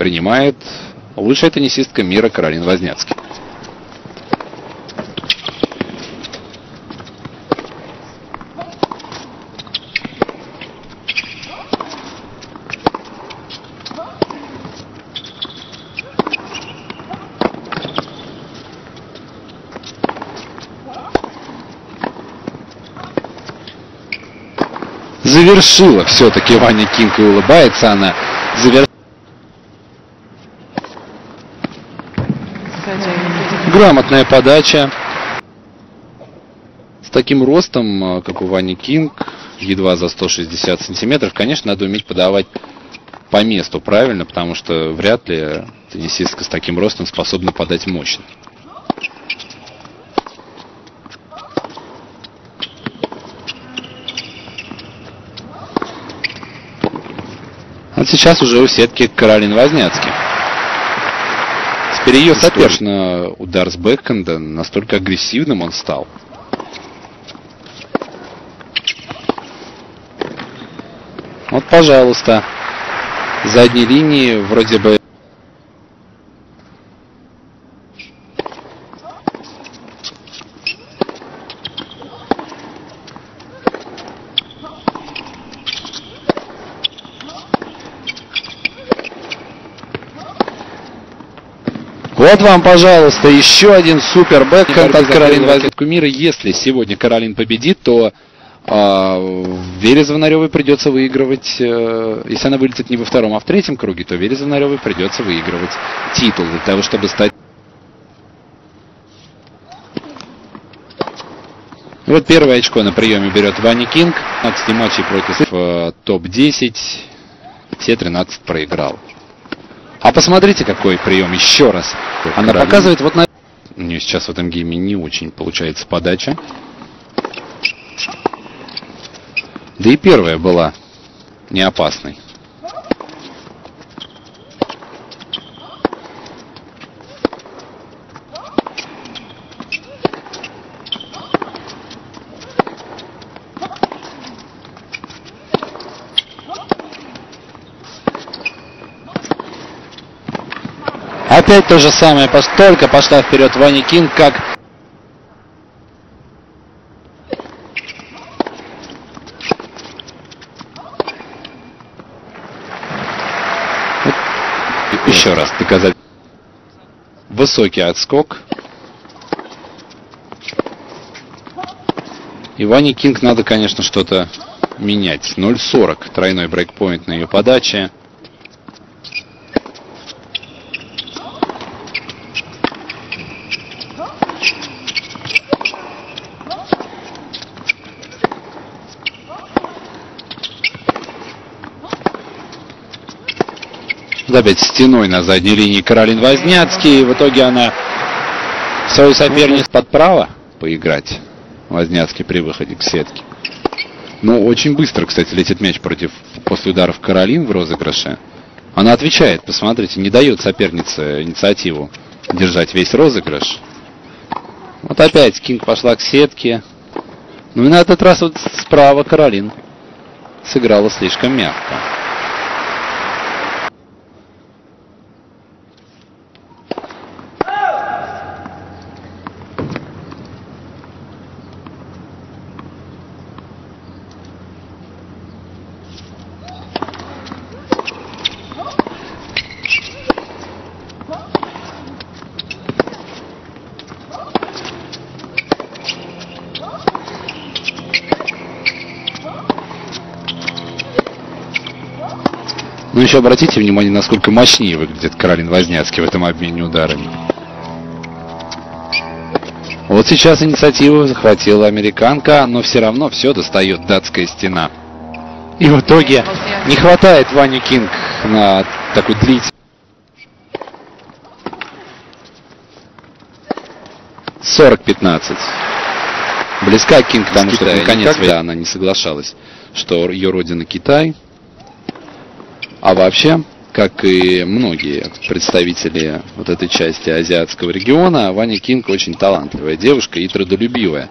принимает лучшая теннисистка мира Каролин Возняцкий. Завершила все-таки Ваня Кинг и улыбается она. Завер... Грамотная подача. С таким ростом, э, как у Вани Кинг, едва за 160 сантиметров, конечно, надо уметь подавать по месту правильно, потому что вряд ли теннисистка с таким ростом способна подать мощно. Вот сейчас уже у сетки Каролин Возняцкий. Теперь ее соперник удар с бэкхенда настолько агрессивным он стал. Вот, пожалуйста, задней линии вроде бы Вот вам, пожалуйста, еще один супер бэкхенд от Каролин Возлетку мира. Если сегодня Каролин победит, то э, Вере Звонаревой придется выигрывать, э, если она вылетит не во втором, а в третьем круге, то Вере Звонаревой придется выигрывать титул для того, чтобы стать Вот первое очко на приеме берет Ванни Кинг. 15 матчей против э, топ-10. Все 13 проиграл. А посмотрите, какой прием еще раз. Она показывает вот на... У нее сейчас в этом гейме не очень получается подача. Да и первая была не опасной. Опять то же самое, только пошла вперед Вани Кинг, как Еще раз доказать. Высокий отскок. И Ване Кинг надо, конечно, что-то менять. 0.40. Тройной брейкпоинт на ее подаче. Опять стеной на задней линии Каролин Возняцкий. В итоге она свою соперницу под право поиграть. Возняцкий при выходе к сетке. Ну, очень быстро, кстати, летит мяч против после ударов Каролин в розыгрыше. Она отвечает, посмотрите, не дает сопернице инициативу держать весь розыгрыш. Вот опять Кинг пошла к сетке. Ну и на этот раз вот справа Каролин сыграла слишком мягко. Ну еще обратите внимание, насколько мощнее выглядит Каролин Возняцкий в этом обмене ударами. Вот сейчас инициативу захватила американка, но все равно все достает датская стена. И в итоге не хватает Ваню Кинг на такой длительный. 40-15. Близка Кинг, потому что наконец да, она не соглашалась, что ее родина Китай, а вообще, как и многие представители вот этой части азиатского региона, Ваня Кинг очень талантливая девушка и трудолюбивая.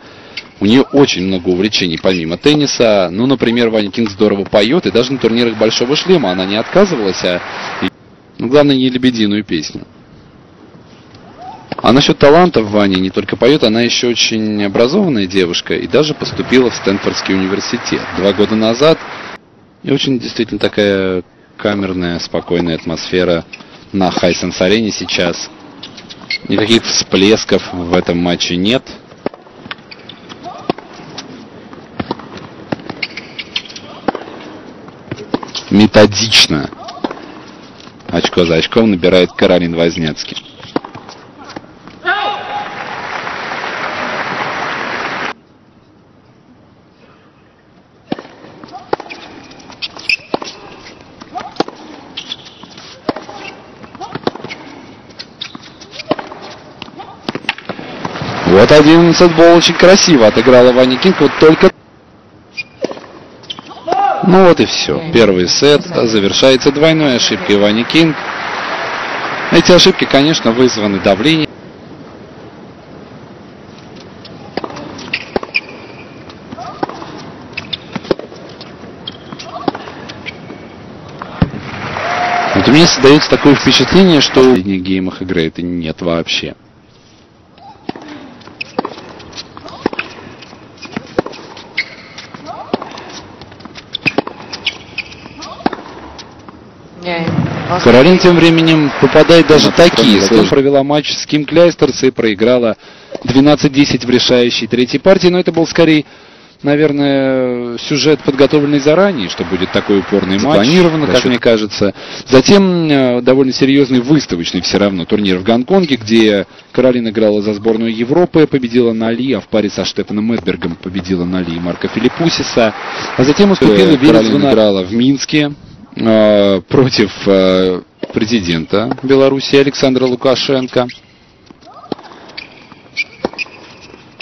У нее очень много увлечений помимо тенниса. Ну, например, Ваня Кинг здорово поет, и даже на турнирах Большого Шлема она не отказывалась, а Но главное не лебединую песню. А насчет талантов Вани не только поет, она еще очень образованная девушка и даже поступила в Стэнфордский университет два года назад. И очень действительно такая камерная, спокойная атмосфера на Хайсенс арене сейчас. Никаких всплесков в этом матче нет. Методично. Очко за очком набирает Каролин Возняцкий. Вот 11 бол очень красиво отыграла Ваня Кинг. Вот только... Ну вот и все. Первый сет завершается двойной ошибкой Вани Кинг. Эти ошибки, конечно, вызваны давлением. Вот у меня создается такое впечатление, что в геймах игры это нет вообще. Каролин тем временем попадает даже такие. Затем провела матч с Ким Кляйстерс и проиграла 12-10 в решающей третьей партии. Но это был скорее, наверное, сюжет, подготовленный заранее, что будет такой упорный матч. Планировано, как мне кажется. Затем э, довольно серьезный выставочный все равно турнир в Гонконге, где Каролин играла за сборную Европы, победила Нали, а в паре со Штефаном Медбергом победила Нали и Марка Филиппусиса. А затем уступила Каролин играла в Минске, против э, президента Беларуси Александра Лукашенко.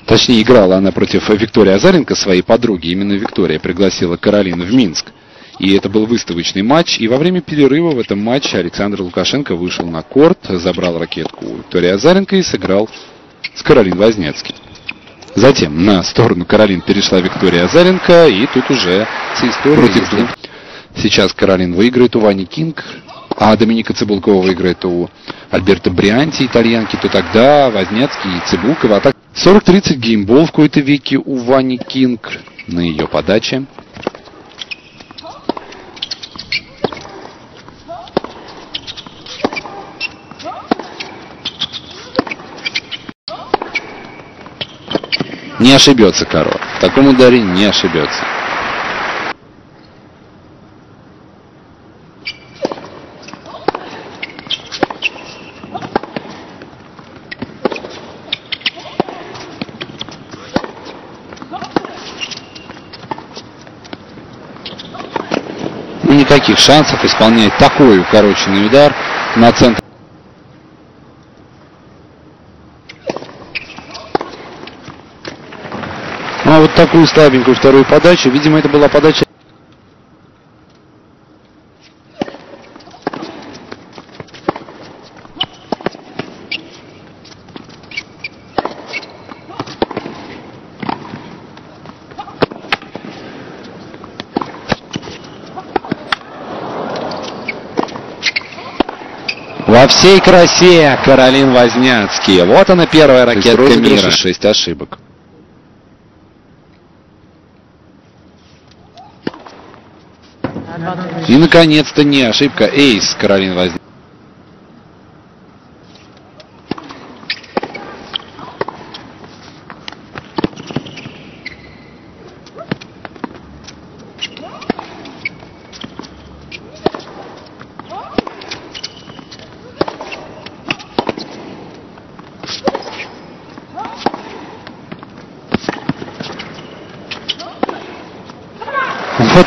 Точнее, играла она против Виктории Азаренко, своей подруги. Именно Виктория пригласила Каролину в Минск. И это был выставочный матч. И во время перерыва в этом матче Александр Лукашенко вышел на корт, забрал ракетку у Виктории Азаренко и сыграл с Каролин Возняцким. Затем на сторону Каролин перешла Виктория Азаренко, и тут уже против двух Сейчас Каролин выиграет у Вани Кинг, а Доминика Цибулкова выиграет у Альберта Брианти, итальянки, то тогда Возняцки и Цибулкова. А так 40-30 геймбол в кои-то веки у Вани Кинг на ее подаче. Не ошибется Каро. В таком ударе не ошибется. Никаких шансов исполнять такой укороченный удар на центр. Ну, а вот такую слабенькую вторую подачу, видимо, это была подача Во всей красе Каролин Возняцкий. Вот она первая ракетка мира. Шесть ошибок. И, наконец-то, не ошибка. Эйс Каролин Возняцкий.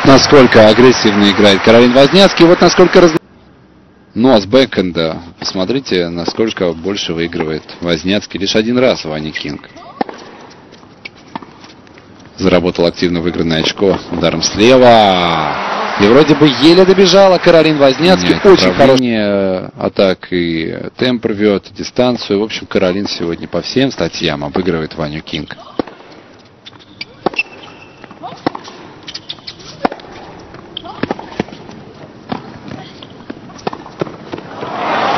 Вот насколько агрессивно играет Каролин Возняцкий, вот насколько раз... Ну, а с бэкэнда, посмотрите, насколько больше выигрывает Возняцкий. Лишь один раз Ваня Кинг. Заработал активно выигранное очко ударом слева. И вроде бы еле добежала Каролин Возняцкий. Нет, Очень хороший атак и темп рвет, дистанцию. В общем, Каролин сегодня по всем статьям обыгрывает Ваню Кинг.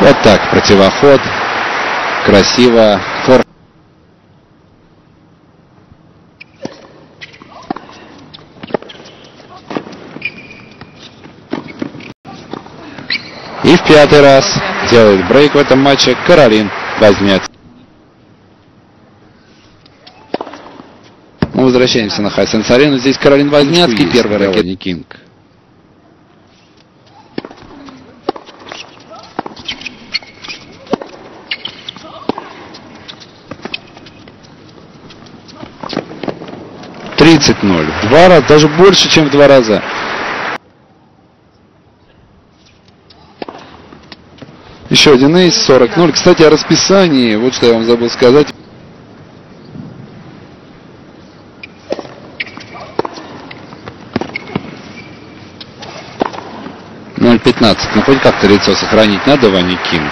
Вот так, противоход. Красиво. Фор... И в пятый раз делает брейк в этом матче Каролин Возняцкий. Мы возвращаемся на Хайсенс Арену. Здесь Каролин Возняцкий, первый ракет Кинг. Тридцать ноль. Два раза, даже больше, чем в два раза. Еще один эйс, 40-0. Кстати, о расписании, вот что я вам забыл сказать. Пятнадцать. Ну, хоть как-то лицо сохранить надо, Ваня Кинг.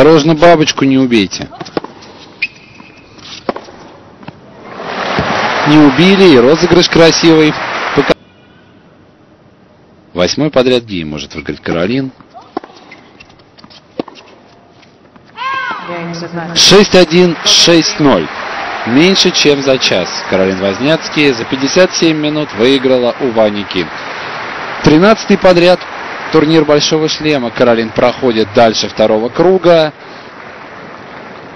Осторожно, бабочку не убейте. Не убили, и розыгрыш красивый. Пока... Восьмой подряд гей может выиграть Каролин. 6-1, 6-0. Меньше, чем за час. Каролин Возняцкий за 57 минут выиграла у Вани Кинг. 13 подряд турнир Большого Шлема. Каролин проходит дальше второго круга.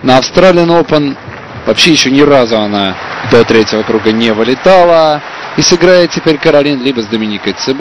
На Австралиан Open вообще еще ни разу она до третьего круга не вылетала. И сыграет теперь Каролин либо с Доминикой Циб.